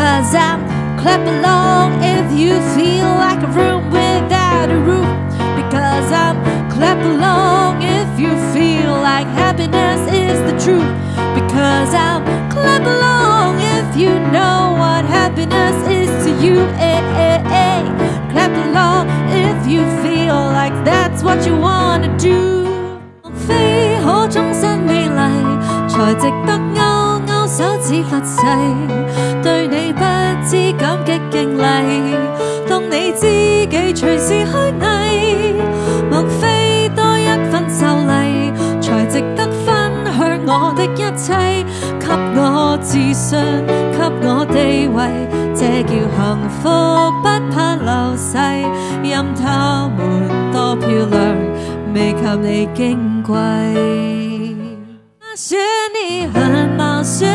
Cause I'm clap along if you feel like a room without a roof. Because I'm clap along if you feel like happiness is the truth. Because I'm clap along if you know what happiness is to you. Eh, eh, eh. Clap along if you feel like that's what you wanna do. 非可终身美丽，才值得勾勾手指发誓，对 不知感激敬禮。當你知己隨時虛偽，莫非多一份秀麗，才值得分享我的一切，給我自信，給我地位，這叫幸福，不怕流逝，任他們多漂亮，未及你矜貴。那些你很冒險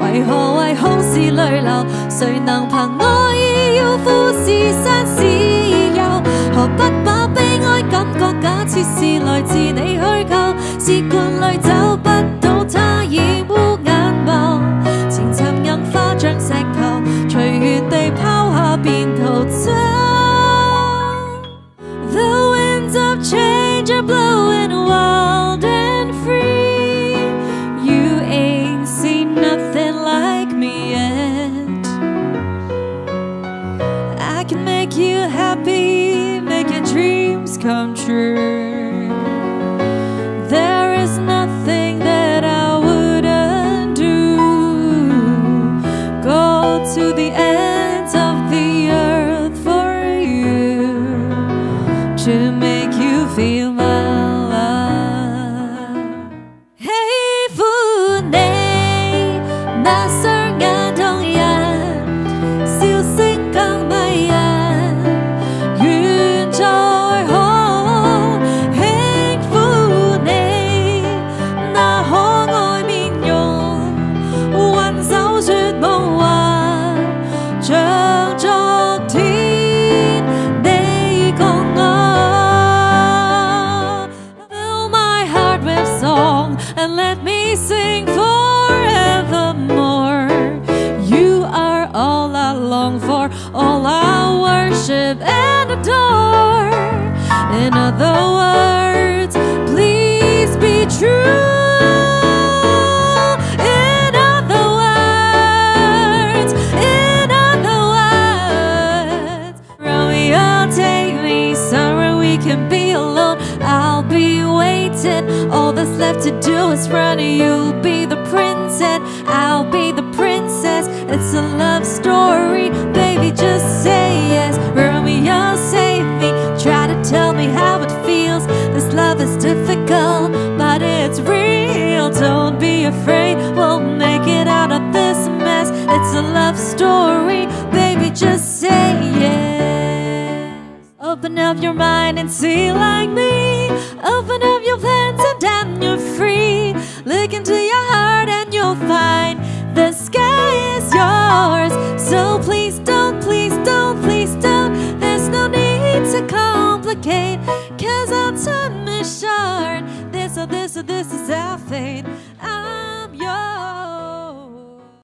为，何为空事泪流？谁能凭爱意要富士山自由？何不把悲哀感觉假设是来自你虚构？是罐裏找不 come true. There is nothing that I wouldn't do. Go to the ends of the earth for you to make you feel long for, all I worship and adore. In other words, please be true. In other words, in other words, Romeo, take me somewhere we can be alone. I'll be waiting. All that's left to do is run. You'll be Up your mind and see like me.